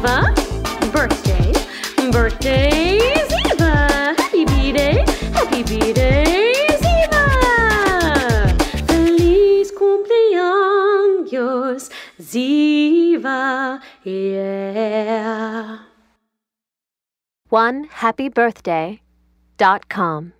Ziva. Birthday. Birthday, Ziva. Happy B-Day. Happy B-Day, Ziva. Feliz cumpleaños, Ziva. Yeah. One happy birthday dot com.